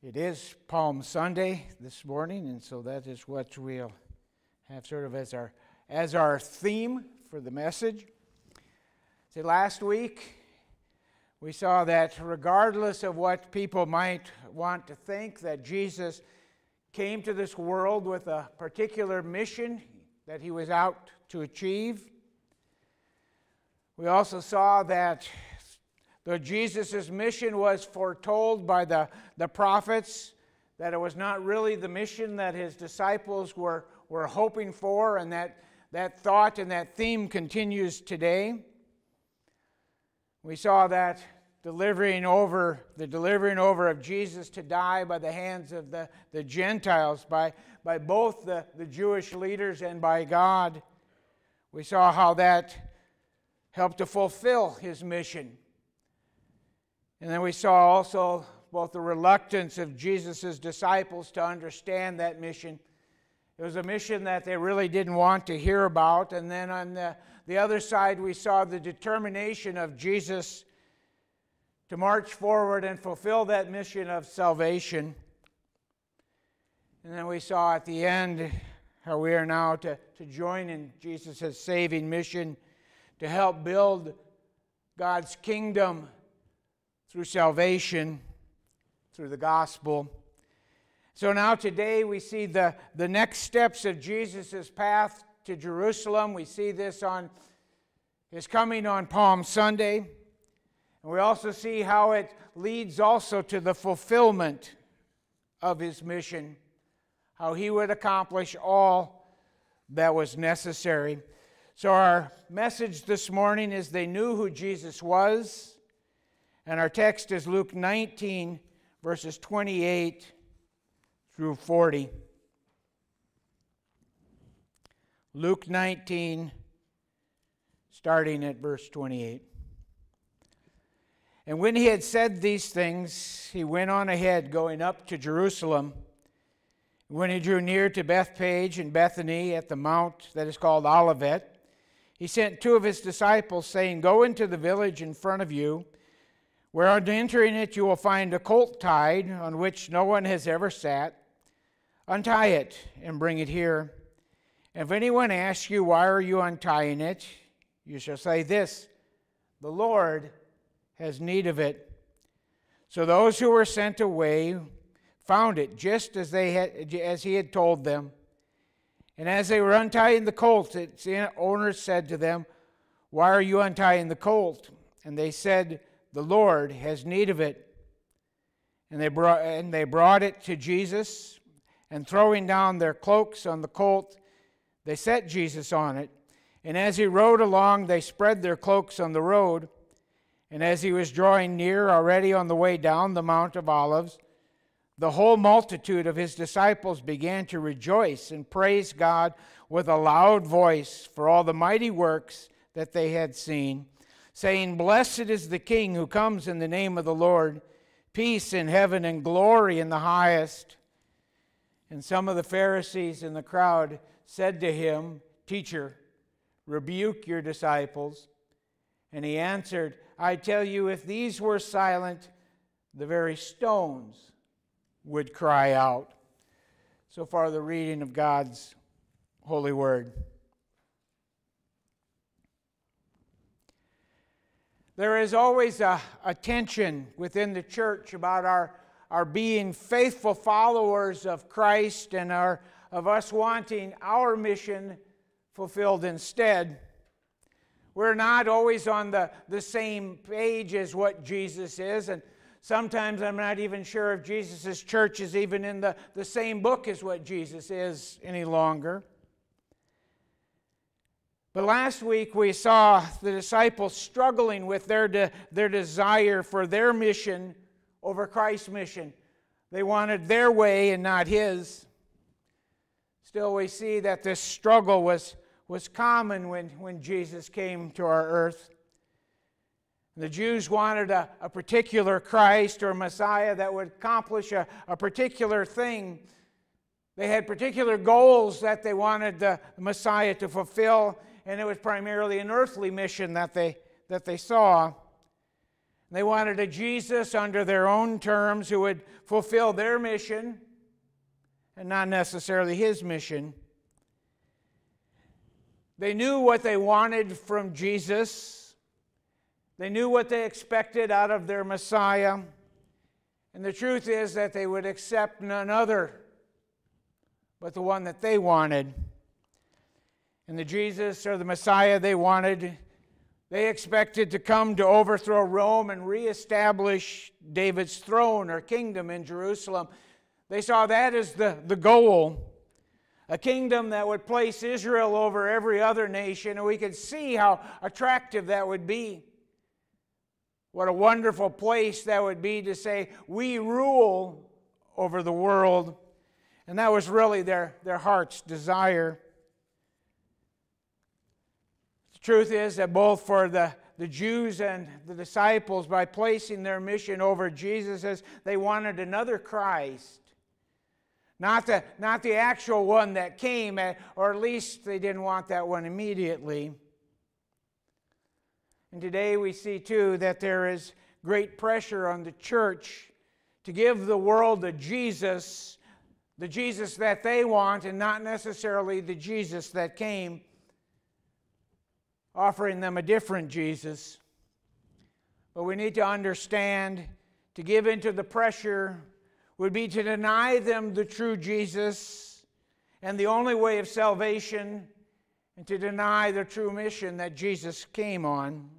It is Palm Sunday this morning, and so that is what we'll have sort of as our as our theme for the message. See, last week we saw that regardless of what people might want to think, that Jesus came to this world with a particular mission that he was out to achieve. We also saw that Though Jesus' mission was foretold by the, the prophets, that it was not really the mission that his disciples were, were hoping for, and that, that thought and that theme continues today. We saw that delivering over, the delivering over of Jesus to die by the hands of the, the Gentiles, by, by both the, the Jewish leaders and by God. We saw how that helped to fulfill his mission and then we saw also both the reluctance of Jesus' disciples to understand that mission. It was a mission that they really didn't want to hear about. And then on the, the other side, we saw the determination of Jesus to march forward and fulfill that mission of salvation. And then we saw at the end how we are now to, to join in Jesus' saving mission to help build God's kingdom through salvation, through the gospel. So now today we see the, the next steps of Jesus' path to Jerusalem. We see this on his coming on Palm Sunday. And we also see how it leads also to the fulfillment of his mission, how he would accomplish all that was necessary. So, our message this morning is they knew who Jesus was and our text is Luke 19, verses 28 through 40. Luke 19, starting at verse 28. And when he had said these things, he went on ahead, going up to Jerusalem. When he drew near to Bethphage and Bethany at the mount that is called Olivet, he sent two of his disciples, saying, Go into the village in front of you where on entering it you will find a colt tied on which no one has ever sat. Untie it and bring it here. And if anyone asks you, Why are you untying it? you shall say this The Lord has need of it. So those who were sent away found it just as, they had, as he had told them. And as they were untying the colt, its owner said to them, Why are you untying the colt? And they said, the Lord has need of it. And they brought, and they brought it to Jesus, and throwing down their cloaks on the colt, they set Jesus on it. And as he rode along, they spread their cloaks on the road. And as he was drawing near, already on the way down the Mount of Olives, the whole multitude of his disciples began to rejoice and praise God with a loud voice for all the mighty works that they had seen saying, Blessed is the King who comes in the name of the Lord, peace in heaven and glory in the highest. And some of the Pharisees in the crowd said to him, Teacher, rebuke your disciples. And he answered, I tell you, if these were silent, the very stones would cry out. So far, the reading of God's holy word. There is always a, a tension within the church about our, our being faithful followers of Christ and our, of us wanting our mission fulfilled instead. We're not always on the, the same page as what Jesus is, and sometimes I'm not even sure if Jesus' church is even in the, the same book as what Jesus is any longer. But last week we saw the disciples struggling with their, de- their desire for their mission over Christ's mission. They wanted their way and not his. Still, we see that this struggle was, was common when, when Jesus came to our earth. The Jews wanted a, a particular Christ or Messiah that would accomplish a, a particular thing. They had particular goals that they wanted the Messiah to fulfill, and it was primarily an earthly mission that they, that they saw. They wanted a Jesus under their own terms who would fulfill their mission and not necessarily his mission. They knew what they wanted from Jesus. They knew what they expected out of their Messiah. And the truth is that they would accept none other but the one that they wanted. And the Jesus or the Messiah they wanted they expected to come to overthrow Rome and reestablish David's throne or kingdom in Jerusalem. They saw that as the, the goal a kingdom that would place Israel over every other nation, and we could see how attractive that would be. What a wonderful place that would be to say, We rule over the world. And that was really their, their heart's desire. The truth is that both for the, the Jews and the disciples, by placing their mission over Jesus, as they wanted another Christ. Not the, not the actual one that came, eh, or at least they didn't want that one immediately. And today we see too that there is great pressure on the church to give the world the Jesus, the Jesus that they want, and not necessarily the Jesus that came offering them a different Jesus. But we need to understand to give into the pressure would be to deny them the true Jesus and the only way of salvation and to deny the true mission that Jesus came on.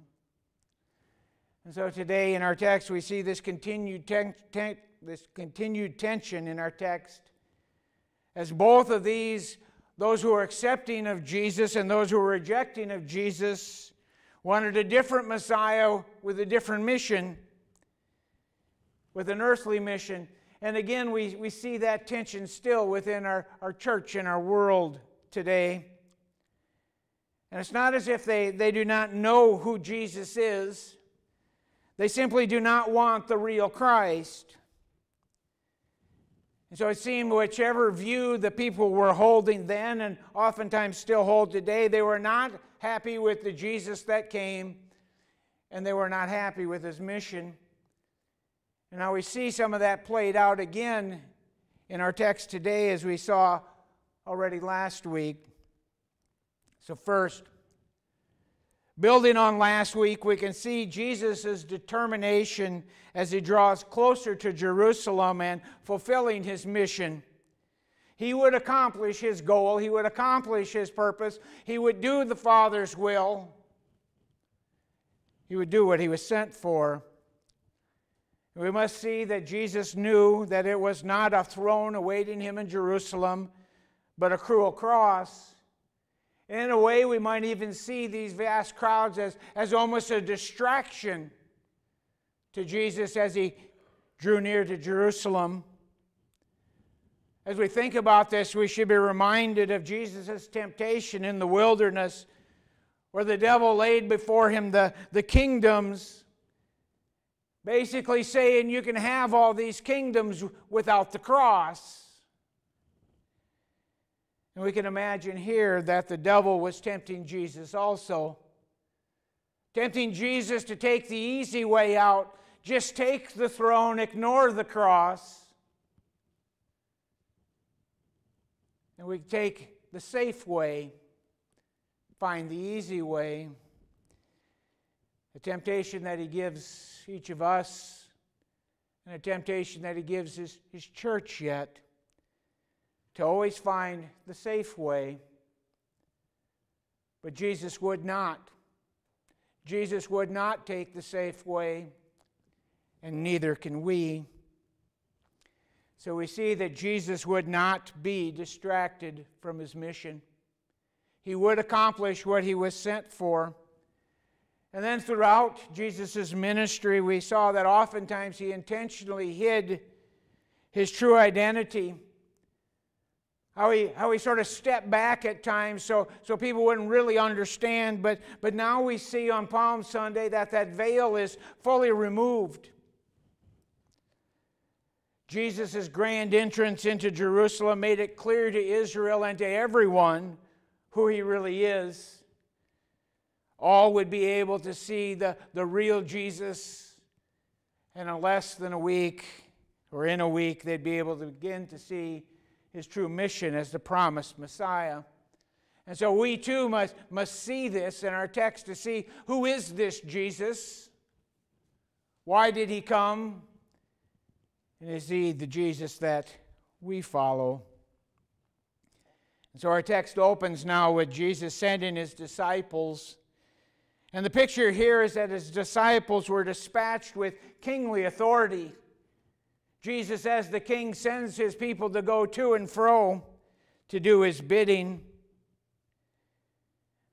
And so today in our text we see this continued ten- ten- this continued tension in our text as both of these those who are accepting of Jesus and those who are rejecting of Jesus wanted a different Messiah with a different mission, with an earthly mission. And again, we, we see that tension still within our, our church and our world today. And it's not as if they, they do not know who Jesus is, they simply do not want the real Christ. And so it seemed whichever view the people were holding then and oftentimes still hold today, they were not happy with the Jesus that came and they were not happy with his mission. And now we see some of that played out again in our text today as we saw already last week. So, first, Building on last week, we can see Jesus' determination as he draws closer to Jerusalem and fulfilling his mission. He would accomplish his goal, he would accomplish his purpose, he would do the Father's will, he would do what he was sent for. We must see that Jesus knew that it was not a throne awaiting him in Jerusalem, but a cruel cross. In a way, we might even see these vast crowds as, as almost a distraction to Jesus as he drew near to Jerusalem. As we think about this, we should be reminded of Jesus' temptation in the wilderness, where the devil laid before him the, the kingdoms, basically saying you can have all these kingdoms without the cross. And we can imagine here that the devil was tempting Jesus also. Tempting Jesus to take the easy way out, just take the throne, ignore the cross. And we take the safe way, find the easy way. A temptation that he gives each of us, and a temptation that he gives his, his church yet to always find the safe way. But Jesus would not. Jesus would not take the safe way, and neither can we. So we see that Jesus would not be distracted from his mission. He would accomplish what he was sent for. And then throughout Jesus' ministry, we saw that oftentimes he intentionally hid his true identity how he, how he sort of stepped back at times so, so people wouldn't really understand. But, but now we see on Palm Sunday that that veil is fully removed. Jesus' grand entrance into Jerusalem made it clear to Israel and to everyone who he really is. All would be able to see the, the real Jesus, And in less than a week, or in a week, they'd be able to begin to see his true mission as the promised Messiah. And so we too must, must see this in our text to see who is this Jesus? Why did he come? And is he the Jesus that we follow? And so our text opens now with Jesus sending his disciples. And the picture here is that his disciples were dispatched with kingly authority. Jesus, as the king, sends his people to go to and fro to do his bidding.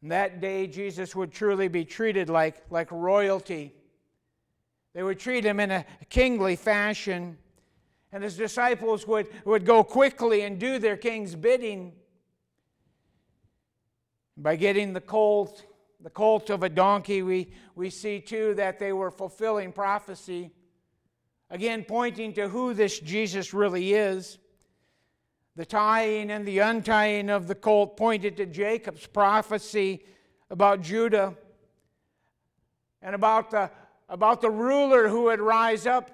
And that day, Jesus would truly be treated like, like royalty. They would treat him in a kingly fashion. And his disciples would, would go quickly and do their king's bidding. By getting the colt, the colt of a donkey, we, we see too that they were fulfilling prophecy. Again, pointing to who this Jesus really is. The tying and the untying of the colt pointed to Jacob's prophecy about Judah and about the, about the ruler who would rise up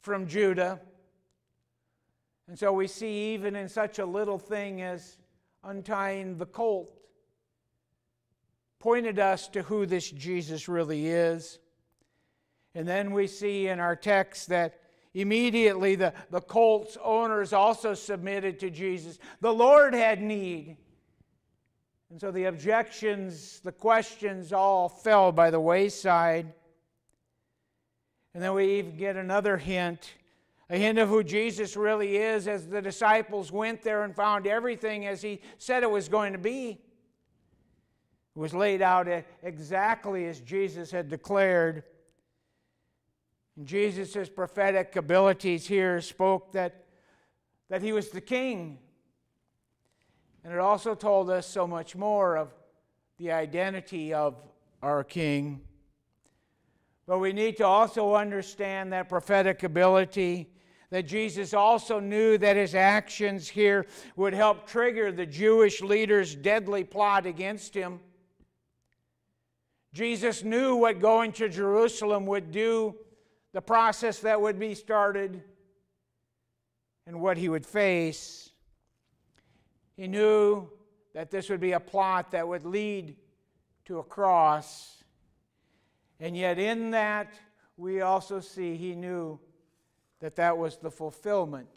from Judah. And so we see, even in such a little thing as untying the colt, pointed us to who this Jesus really is. And then we see in our text that immediately the, the colt's owners also submitted to Jesus. The Lord had need. And so the objections, the questions all fell by the wayside. And then we even get another hint a hint of who Jesus really is as the disciples went there and found everything as he said it was going to be. It was laid out exactly as Jesus had declared. Jesus' prophetic abilities here spoke that, that he was the king. And it also told us so much more of the identity of our king. But we need to also understand that prophetic ability that Jesus also knew that his actions here would help trigger the Jewish leaders' deadly plot against him. Jesus knew what going to Jerusalem would do, the process that would be started, and what he would face. He knew that this would be a plot that would lead to a cross. And yet, in that, we also see he knew that that was the fulfillment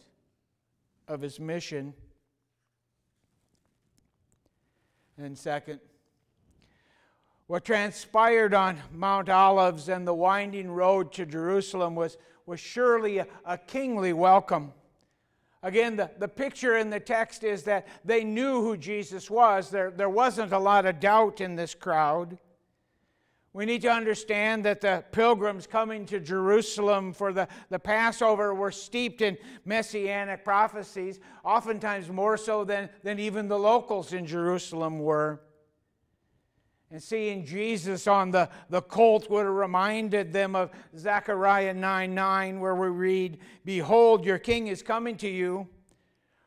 of his mission. And second, what transpired on Mount Olives and the winding road to Jerusalem was, was surely a, a kingly welcome. Again, the, the picture in the text is that they knew who Jesus was. There, there wasn't a lot of doubt in this crowd. We need to understand that the pilgrims coming to Jerusalem for the, the Passover were steeped in messianic prophecies, oftentimes more so than, than even the locals in Jerusalem were. And seeing Jesus on the, the colt would have reminded them of Zechariah 9 9, where we read, Behold, your king is coming to you.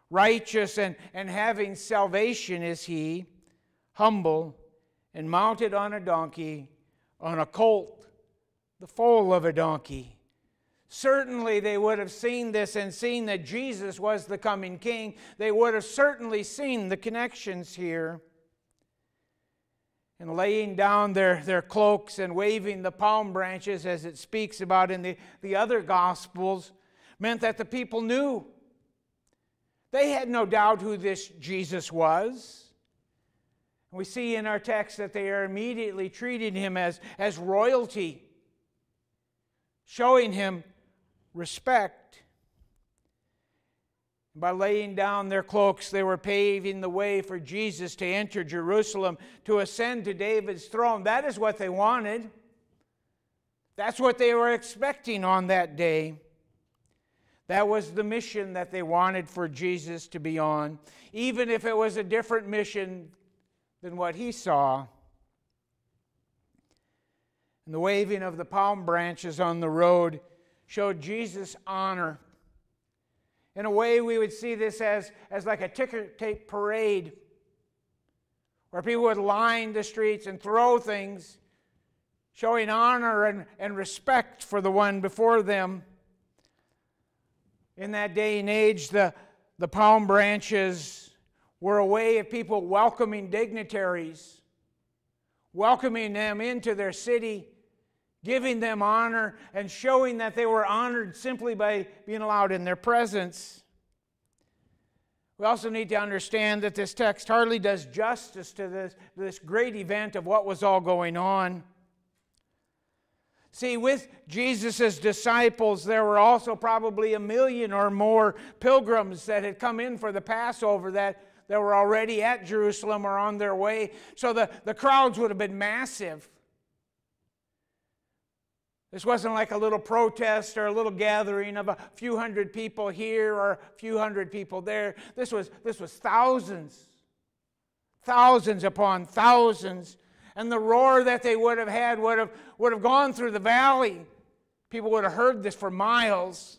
Righteous and, and having salvation is he, humble and mounted on a donkey, on a colt, the foal of a donkey. Certainly, they would have seen this and seen that Jesus was the coming king. They would have certainly seen the connections here and laying down their, their cloaks and waving the palm branches, as it speaks about in the, the other Gospels, meant that the people knew. They had no doubt who this Jesus was. And we see in our text that they are immediately treating him as, as royalty, showing him respect. By laying down their cloaks, they were paving the way for Jesus to enter Jerusalem, to ascend to David's throne. That is what they wanted. That's what they were expecting on that day. That was the mission that they wanted for Jesus to be on, even if it was a different mission than what he saw. And the waving of the palm branches on the road showed Jesus' honor in a way, we would see this as, as like a ticker tape parade where people would line the streets and throw things showing honor and, and respect for the one before them. In that day and age, the, the palm branches were a way of people welcoming dignitaries, welcoming them into their city, giving them honor, and showing that they were honored simply by being allowed in their presence. We also need to understand that this text hardly does justice to this, this great event of what was all going on. See, with Jesus' disciples, there were also probably a million or more pilgrims that had come in for the Passover that, that were already at Jerusalem or on their way. So the, the crowds would have been massive. This wasn't like a little protest or a little gathering of a few hundred people here or a few hundred people there. This was, this was thousands, thousands upon thousands and the roar that they would have had would have, would have gone through the valley. People would have heard this for miles.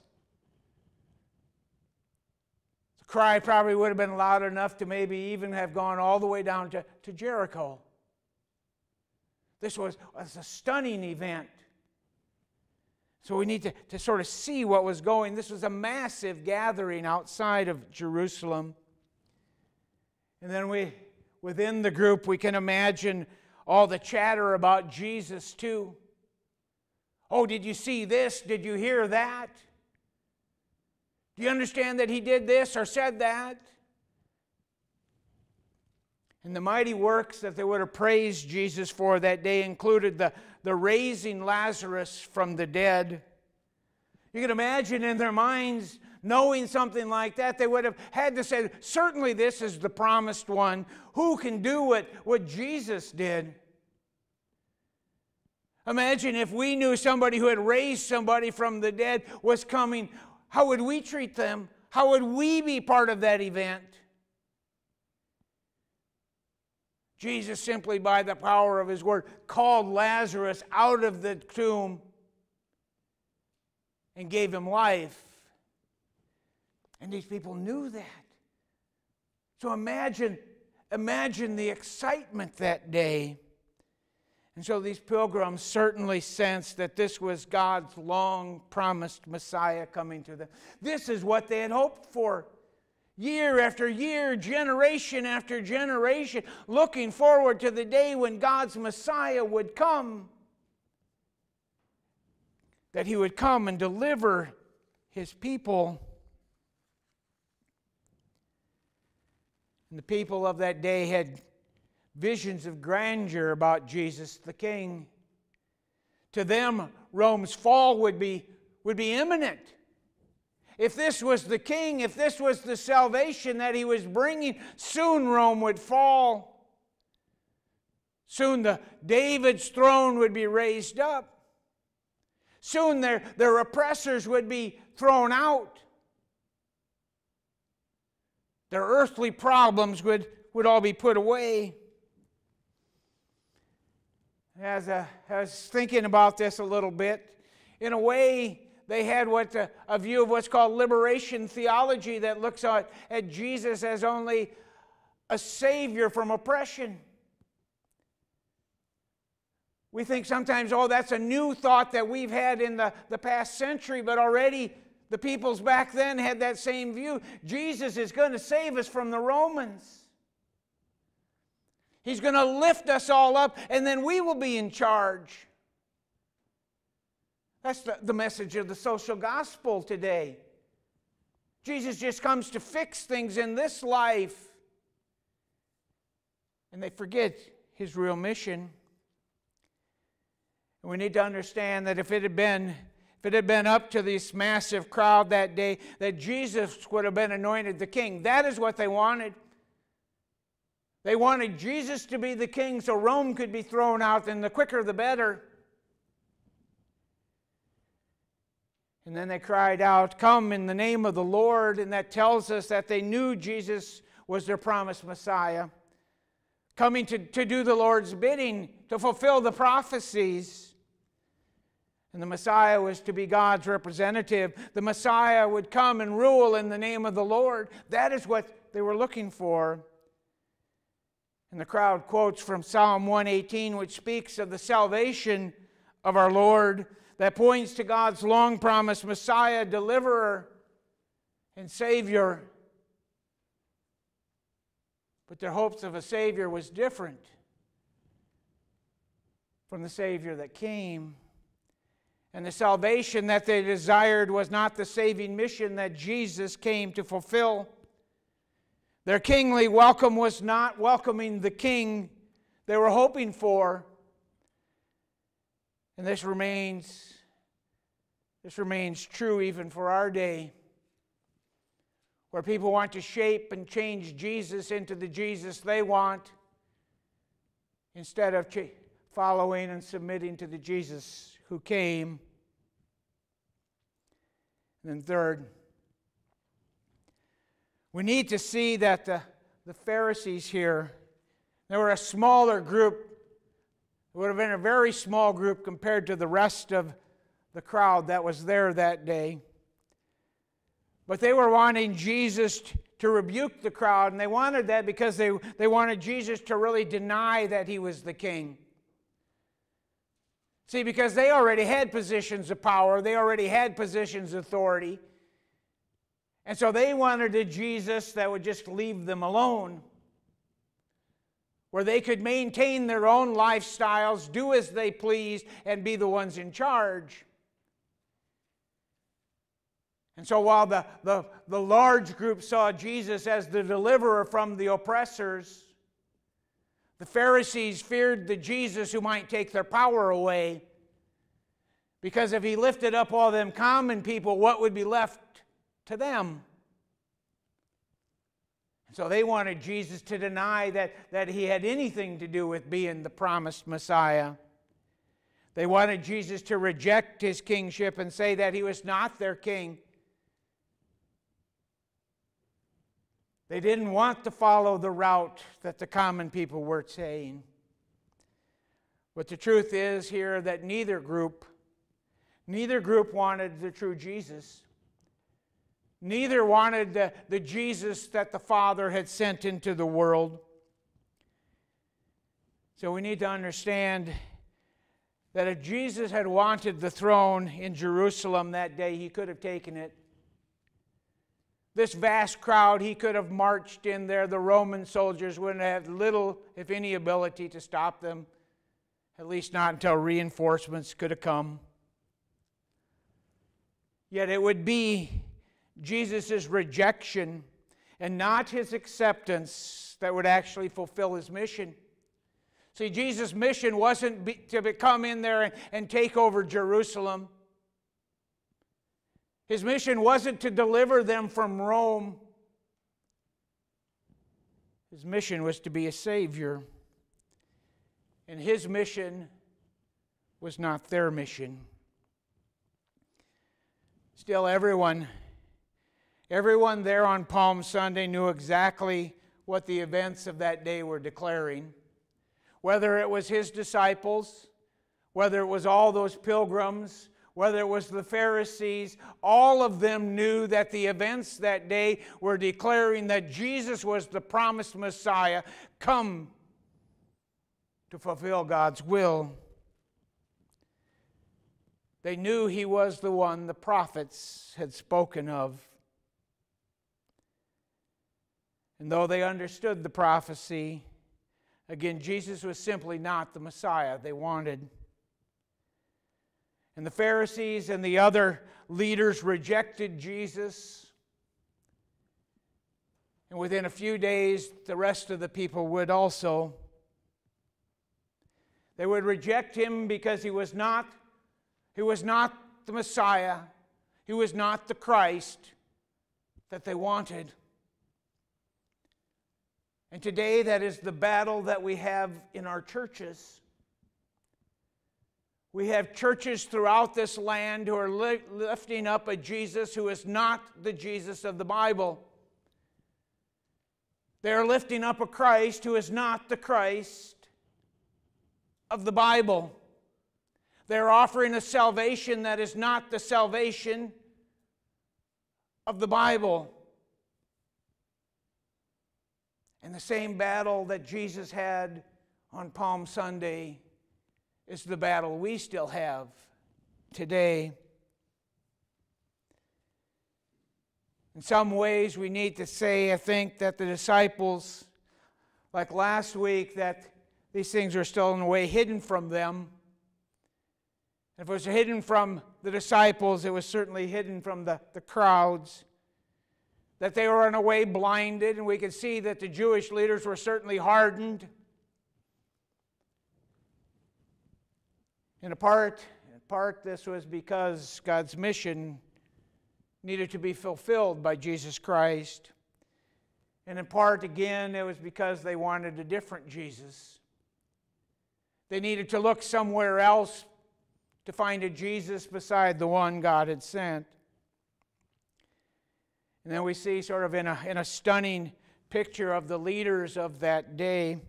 The cry probably would have been loud enough to maybe even have gone all the way down to, to Jericho. This was, was a stunning event. So we need to, to sort of see what was going. This was a massive gathering outside of Jerusalem. And then we, within the group, we can imagine all the chatter about Jesus, too. Oh, did you see this? Did you hear that? Do you understand that he did this or said that? And the mighty works that they would have praised Jesus for that day included the, the raising Lazarus from the dead. You can imagine in their minds, knowing something like that, they would have had to say, Certainly, this is the promised one. Who can do what, what Jesus did? Imagine if we knew somebody who had raised somebody from the dead was coming. How would we treat them? How would we be part of that event? Jesus, simply by the power of his word, called Lazarus out of the tomb and gave him life. And these people knew that. So imagine, imagine the excitement that day. And so these pilgrims certainly sensed that this was God's long promised Messiah coming to them. This is what they had hoped for. Year after year, generation after generation, looking forward to the day when God's Messiah would come. That he would come and deliver his people. And the people of that day had visions of grandeur about Jesus the King. To them, Rome's fall would be, would be imminent. If this was the king, if this was the salvation that he was bringing, soon Rome would fall. Soon the David's throne would be raised up. Soon their, their oppressors would be thrown out. Their earthly problems would, would all be put away as a, I was thinking about this a little bit. In a way, they had what a, a view of what's called liberation theology that looks at, at Jesus as only a savior from oppression. We think sometimes, oh, that's a new thought that we've had in the, the past century, but already the peoples back then had that same view. Jesus is going to save us from the Romans. He's going to lift us all up, and then we will be in charge. That's the, the message of the social gospel today. Jesus just comes to fix things in this life. And they forget his real mission. And we need to understand that if it had been if it had been up to this massive crowd that day, that Jesus would have been anointed the king. That is what they wanted. They wanted Jesus to be the king so Rome could be thrown out, and the quicker the better. And then they cried out, Come in the name of the Lord. And that tells us that they knew Jesus was their promised Messiah, coming to, to do the Lord's bidding, to fulfill the prophecies. And the Messiah was to be God's representative. The Messiah would come and rule in the name of the Lord. That is what they were looking for. And the crowd quotes from Psalm 118, which speaks of the salvation of our Lord that points to God's long promised Messiah, deliverer, and Savior. But their hopes of a Savior was different from the Savior that came. And the salvation that they desired was not the saving mission that Jesus came to fulfill. Their kingly welcome was not welcoming the king they were hoping for. And this remains this remains true even for our day, where people want to shape and change Jesus into the Jesus they want instead of following and submitting to the Jesus who came. And then, third, we need to see that the, the Pharisees here, they were a smaller group. It would have been a very small group compared to the rest of the crowd that was there that day. But they were wanting Jesus to rebuke the crowd, and they wanted that because they, they wanted Jesus to really deny that he was the king. See, because they already had positions of power, they already had positions of authority. And so they wanted a Jesus that would just leave them alone, where they could maintain their own lifestyles, do as they pleased, and be the ones in charge. And so while the, the, the large group saw Jesus as the deliverer from the oppressors, the Pharisees feared the Jesus who might take their power away. Because if he lifted up all them common people, what would be left to them? So they wanted Jesus to deny that, that he had anything to do with being the promised Messiah. They wanted Jesus to reject his kingship and say that he was not their king. They didn't want to follow the route that the common people were saying. But the truth is here that neither group, neither group wanted the true Jesus. Neither wanted the, the Jesus that the Father had sent into the world. So we need to understand that if Jesus had wanted the throne in Jerusalem that day, he could have taken it. This vast crowd, he could have marched in there. The Roman soldiers wouldn't have little, if any, ability to stop them, at least not until reinforcements could have come. Yet it would be Jesus' rejection and not his acceptance that would actually fulfill his mission. See, Jesus' mission wasn't be, to come in there and, and take over Jerusalem. His mission wasn't to deliver them from Rome, his mission was to be a Savior. And his mission was not their mission. Still, everyone, everyone there on Palm Sunday knew exactly what the events of that day were declaring. Whether it was his disciples, whether it was all those pilgrims, whether it was the Pharisees, all of them knew that the events that day were declaring that Jesus was the promised Messiah, come to fulfill God's will. They knew he was the one the prophets had spoken of. And though they understood the prophecy, again, Jesus was simply not the Messiah they wanted. And the Pharisees and the other leaders rejected Jesus. And within a few days, the rest of the people would also. They would reject him because he was not, he was not the Messiah, he was not the Christ that they wanted. And today, that is the battle that we have in our churches. We have churches throughout this land who are li- lifting up a Jesus who is not the Jesus of the Bible. They are lifting up a Christ who is not the Christ of the Bible. They're offering a salvation that is not the salvation of the Bible. And the same battle that Jesus had on Palm Sunday is the battle we still have today. In some ways, we need to say, I think, that the disciples, like last week, that these things are still in a way hidden from them. If it was hidden from the disciples, it was certainly hidden from the, the crowds. That they were in a way blinded, and we could see that the Jewish leaders were certainly hardened. In a part, in part, this was because God's mission needed to be fulfilled by Jesus Christ. And in part, again, it was because they wanted a different Jesus. They needed to look somewhere else to find a Jesus beside the one God had sent. And then we see, sort of in a, in a stunning picture of the leaders of that day,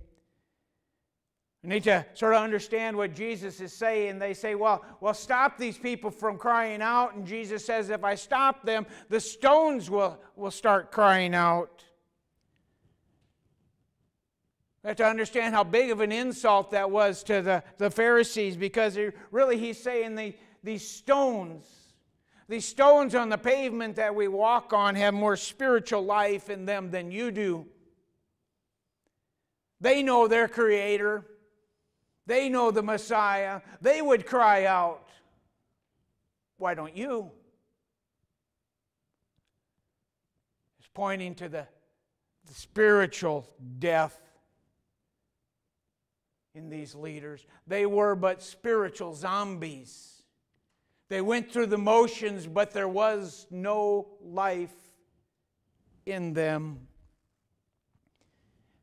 we need to sort of understand what Jesus is saying. They say, well, well, stop these people from crying out. And Jesus says, if I stop them, the stones will, will start crying out. We have to understand how big of an insult that was to the, the Pharisees because really he's saying the, these stones, these stones on the pavement that we walk on have more spiritual life in them than you do. They know their Creator. They know the Messiah. They would cry out. Why don't you? It's pointing to the, the spiritual death in these leaders. They were but spiritual zombies. They went through the motions, but there was no life in them.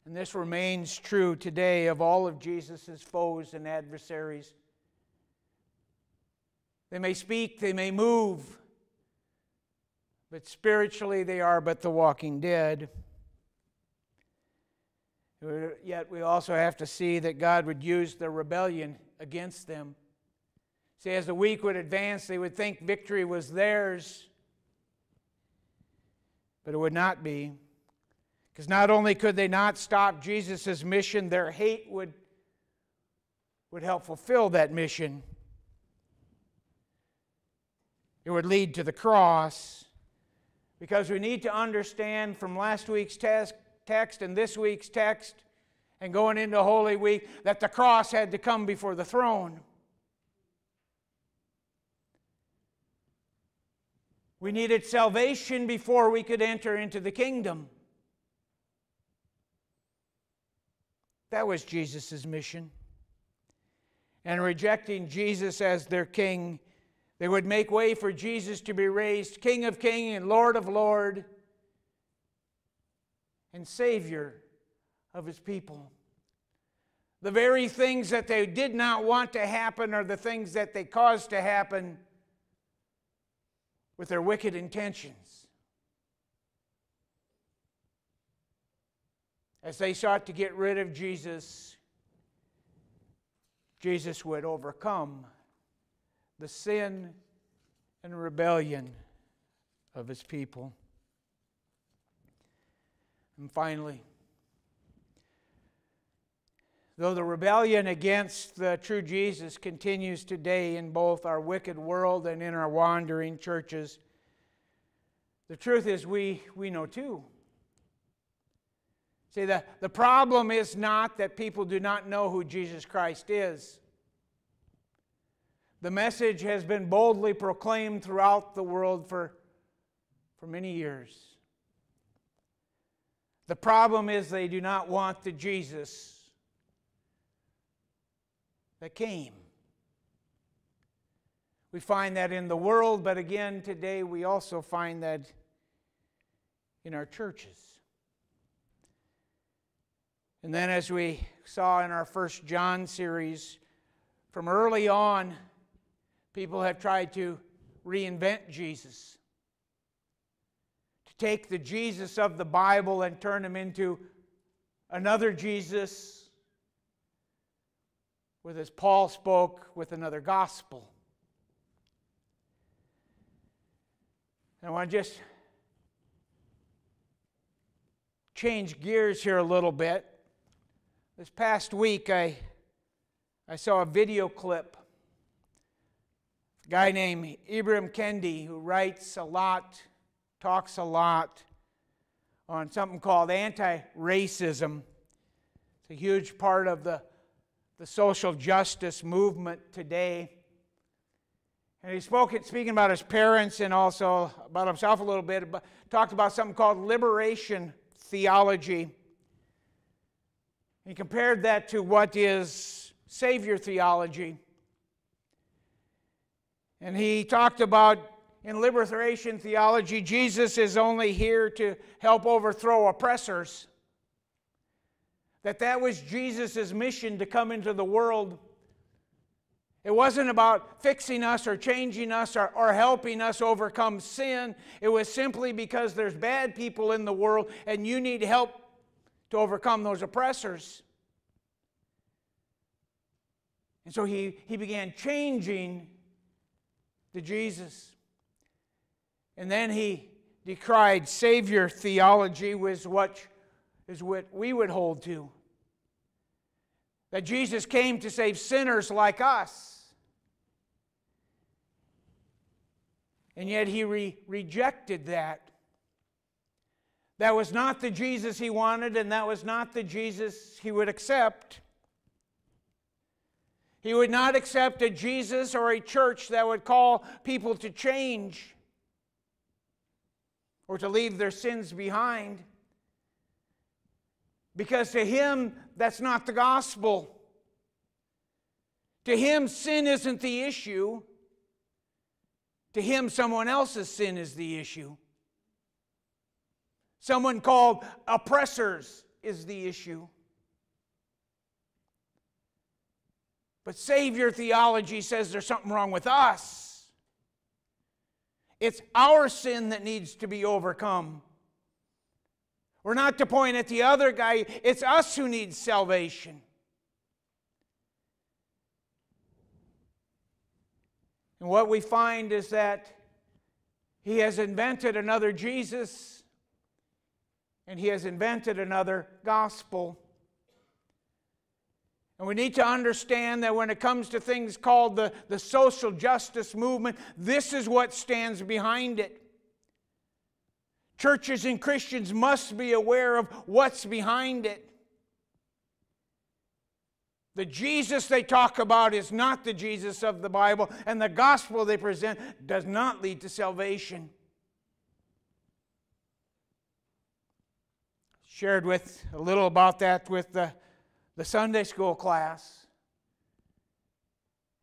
And this remains true today of all of Jesus' foes and adversaries. They may speak, they may move, but spiritually they are but the walking dead. Yet we also have to see that God would use the rebellion against them. See, as the week would advance, they would think victory was theirs, but it would not be. Because not only could they not stop Jesus' mission, their hate would, would help fulfill that mission. It would lead to the cross. Because we need to understand from last week's test, text and this week's text and going into Holy Week that the cross had to come before the throne. We needed salvation before we could enter into the kingdom. That was Jesus' mission. And rejecting Jesus as their king, they would make way for Jesus to be raised King of King and Lord of Lord and Savior of his people. The very things that they did not want to happen are the things that they caused to happen with their wicked intentions. As they sought to get rid of Jesus, Jesus would overcome the sin and rebellion of his people. And finally, though the rebellion against the true Jesus continues today in both our wicked world and in our wandering churches, the truth is we, we know too See, the, the problem is not that people do not know who Jesus Christ is. The message has been boldly proclaimed throughout the world for, for many years. The problem is they do not want the Jesus that came. We find that in the world, but again, today we also find that in our churches. And then, as we saw in our first John series, from early on, people have tried to reinvent Jesus. To take the Jesus of the Bible and turn him into another Jesus, with as Paul spoke, with another gospel. And I want to just change gears here a little bit. This past week, I, I saw a video clip. A guy named Ibram Kendi, who writes a lot, talks a lot on something called anti racism. It's a huge part of the, the social justice movement today. And he spoke speaking about his parents and also about himself a little bit, but talked about something called liberation theology. He compared that to what is Savior theology. And he talked about in liberation theology, Jesus is only here to help overthrow oppressors. That that was Jesus' mission to come into the world it wasn't about fixing us or changing us or, or, helping us overcome sin. It was simply because there's bad people in the world and you need help to overcome those oppressors. And so he, he began changing to Jesus. And then he decried Savior theology, was what is what we would hold to that Jesus came to save sinners like us. And yet he re- rejected that. That was not the Jesus he wanted, and that was not the Jesus he would accept. He would not accept a Jesus or a church that would call people to change or to leave their sins behind. Because to him, that's not the gospel. To him, sin isn't the issue. To him, someone else's sin is the issue. Someone called oppressors is the issue. But Savior theology says there's something wrong with us. It's our sin that needs to be overcome. We're not to point at the other guy, it's us who need salvation. And what we find is that he has invented another Jesus and he has invented another gospel. And we need to understand that when it comes to things called the, the social justice movement, this is what stands behind it. Churches and Christians must be aware of what's behind it. The Jesus they talk about is not the Jesus of the Bible, and the gospel they present does not lead to salvation. Shared with a little about that with the, the Sunday school class.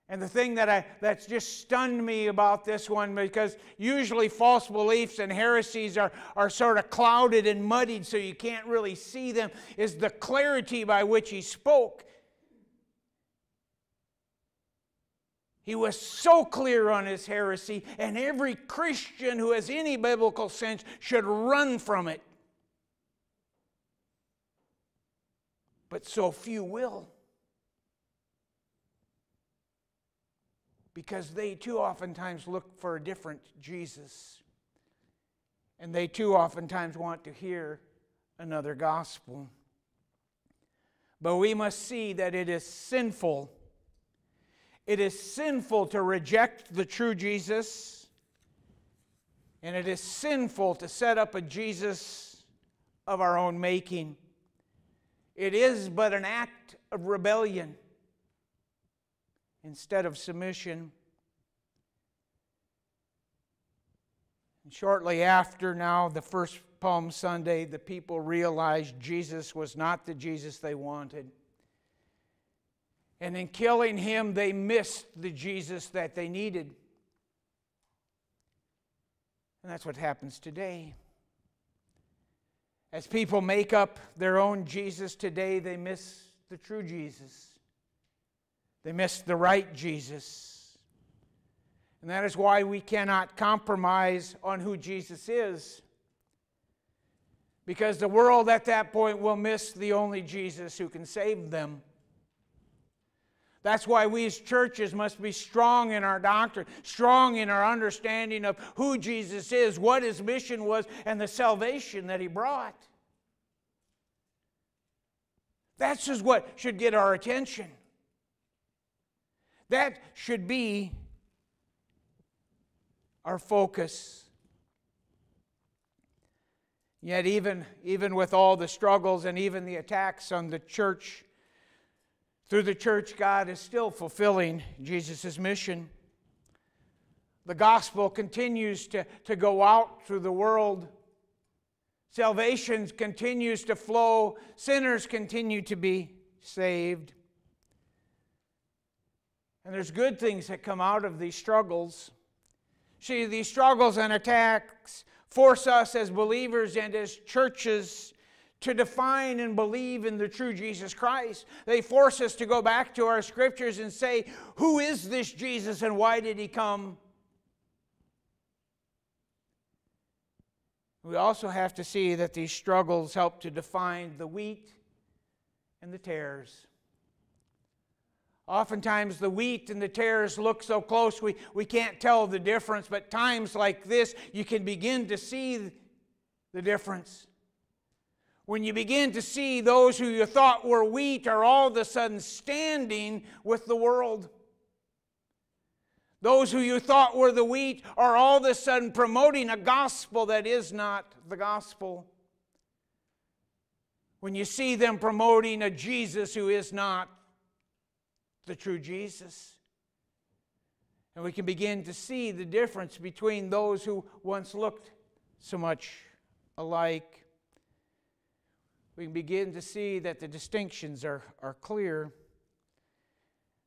And the thing that I, that's just stunned me about this one, because usually false beliefs and heresies are, are sort of clouded and muddied so you can't really see them, is the clarity by which he spoke. He was so clear on his heresy, and every Christian who has any biblical sense should run from it. But so few will. Because they too oftentimes look for a different Jesus. And they too oftentimes want to hear another gospel. But we must see that it is sinful. It is sinful to reject the true Jesus, and it is sinful to set up a Jesus of our own making. It is but an act of rebellion instead of submission. And shortly after, now, the first Palm Sunday, the people realized Jesus was not the Jesus they wanted. And in killing him, they missed the Jesus that they needed. And that's what happens today. As people make up their own Jesus today, they miss the true Jesus. They missed the right Jesus. And that is why we cannot compromise on who Jesus is. Because the world at that point will miss the only Jesus who can save them. That's why we as churches must be strong in our doctrine, strong in our understanding of who Jesus is, what his mission was, and the salvation that he brought. That's just what should get our attention. That should be our focus. Yet, even, even with all the struggles and even the attacks on the church, through the church, God is still fulfilling Jesus' mission. The gospel continues to, to go out through the world. Salvation continues to flow. Sinners continue to be saved. And there's good things that come out of these struggles. See, these struggles and attacks force us as believers and as churches to define and believe in the true Jesus Christ. They force us to go back to our scriptures and say, Who is this Jesus and why did he come? We also have to see that these struggles help to define the wheat and the tares. Oftentimes, the wheat and the tares look so close we, we can't tell the difference, but times like this, you can begin to see the difference. When you begin to see those who you thought were wheat are all of a sudden standing with the world. Those who you thought were the wheat are all of a sudden promoting a gospel that is not the gospel. When you see them promoting a Jesus who is not the true Jesus. And we can begin to see the difference between those who once looked so much alike. We can begin to see that the distinctions are, are clear.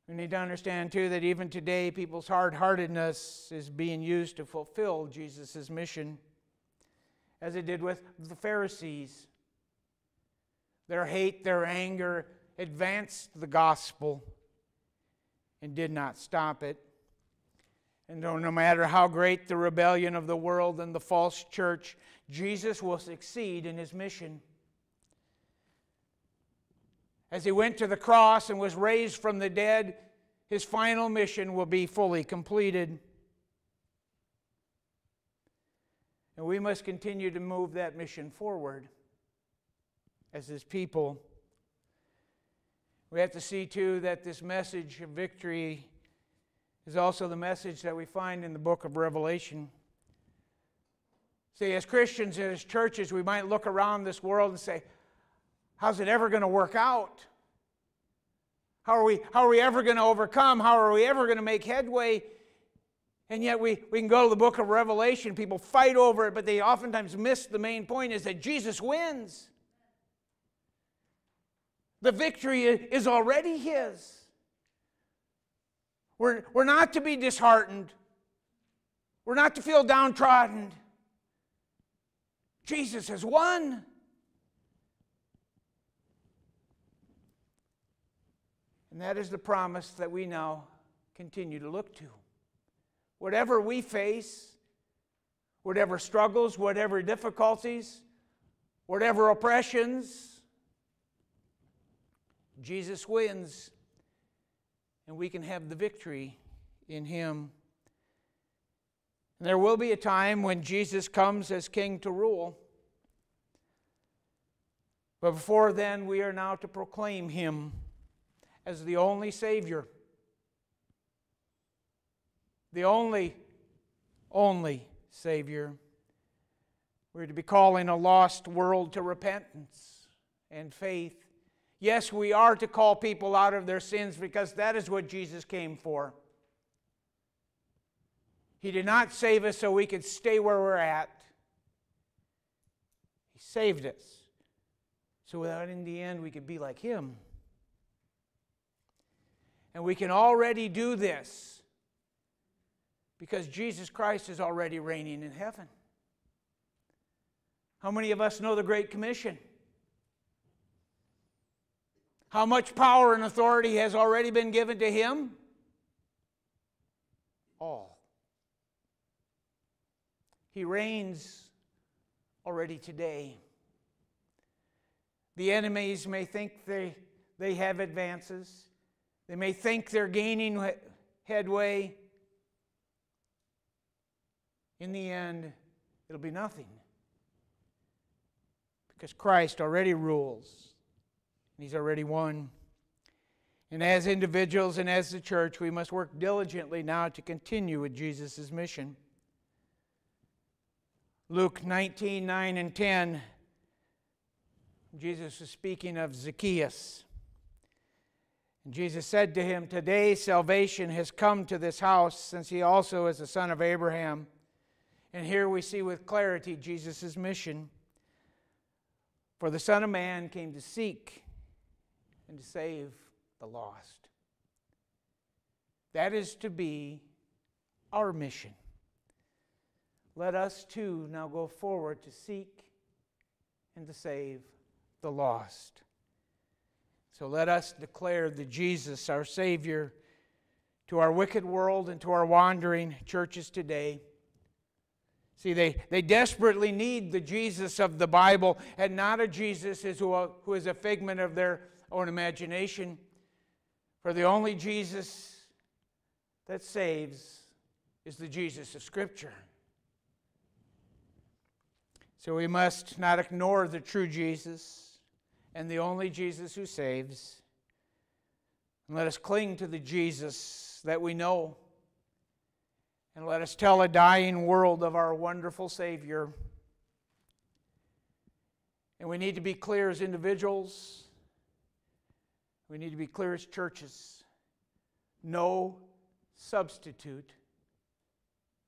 We need to understand, too, that even today, people's hard heartedness is being used to fulfill Jesus' mission, as it did with the Pharisees. Their hate, their anger advanced the gospel and did not stop it. And no, matter how great the rebellion of the world and the false church, Jesus will succeed in his mission. As he went to the cross and was raised from the dead, his final mission will be fully completed. And we must continue to move that mission forward as his people. We have to see, too, that this message of victory is also the message that we find in the book of Revelation. See, as Christians and as churches, we might look around this world and say, How's it ever going to work out? How are we, how are we ever going to overcome? How are we ever going to make headway? And yet we, we can go to the book of Revelation. People fight over it, but they oftentimes miss the main point is that Jesus wins. The victory is already His. We're, we're not to be disheartened, we're not to feel downtrodden. Jesus has won. And that is the promise that we now continue to look to. Whatever we face, whatever struggles, whatever difficulties, whatever oppressions, Jesus wins, and we can have the victory in Him. And there will be a time when Jesus comes as King to rule. But before then, we are now to proclaim Him as the only Savior, the only, only Savior. We're to be calling a lost world to repentance and faith Yes, we are to call people out of their sins because that is what Jesus came for. He did not save us so we could stay where we're at. He saved us so that in the end we could be like Him. And we can already do this because Jesus Christ is already reigning in heaven. How many of us know the Great Commission? How much power and authority has already been given to him? All. He reigns already today. The enemies may think they, they have advances, they may think they're gaining headway. In the end, it'll be nothing because Christ already rules. He's already won. And as individuals and as the church, we must work diligently now to continue with Jesus' mission. Luke 19 9 and 10, Jesus was speaking of Zacchaeus. And Jesus said to him, Today salvation has come to this house, since he also is the son of Abraham. And here we see with clarity Jesus' mission. For the Son of Man came to seek and to save the lost. That is to be our mission. Let us too now go forward to seek and to save the lost. So let us declare the Jesus, our Savior, to our wicked world and to our wandering churches today. See, they, they desperately need the Jesus of the Bible and not a Jesus who, who is a figment of their own imagination. For the only Jesus that saves is the Jesus of Scripture. So we must not ignore the true Jesus and the only Jesus who saves. And let us cling to the Jesus that we know. And let us tell a dying world of our wonderful Savior. And we need to be clear as individuals. We need to be clear as churches. No substitute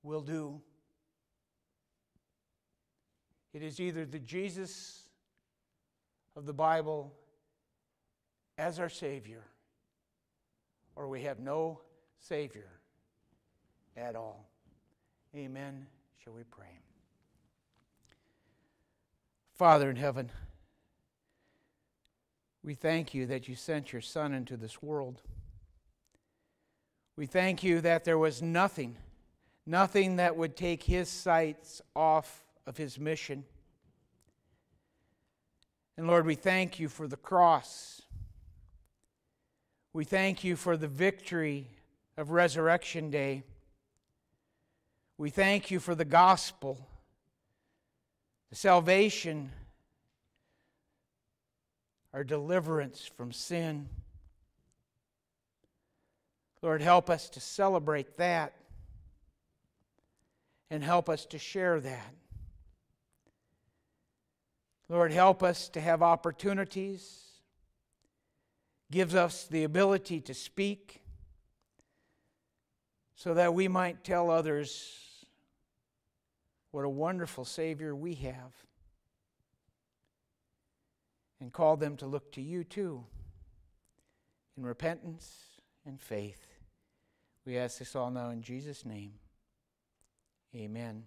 will do. It is either the Jesus of the Bible as our Savior, or we have no Savior at all. Amen. Shall we pray? Father in heaven, we thank you that you sent your Son into this world. We thank you that there was nothing, nothing that would take his sights off of his mission. And Lord, we thank you for the cross. We thank you for the victory of Resurrection Day. We thank you for the gospel, the salvation, our deliverance from sin. Lord, help us to celebrate that and help us to share that. Lord, help us to have opportunities, gives us the ability to speak so that we might tell others what a wonderful Savior we have and call them to look to you too in repentance and faith. We ask this all now in Jesus' name. Amen.